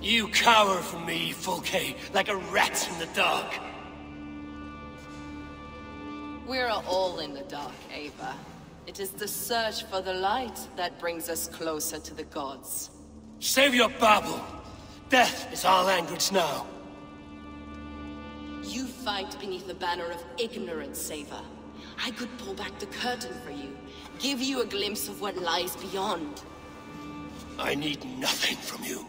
You cower from me, Fulke, like a rat in the dark. We're all in the dark, Eivor. It is the search for the light that brings us closer to the gods. Save your babble. Death is our language now. You fight beneath the banner of ignorance, Eivor. I could pull back the curtain for you, give you a glimpse of what lies beyond. I need nothing from you.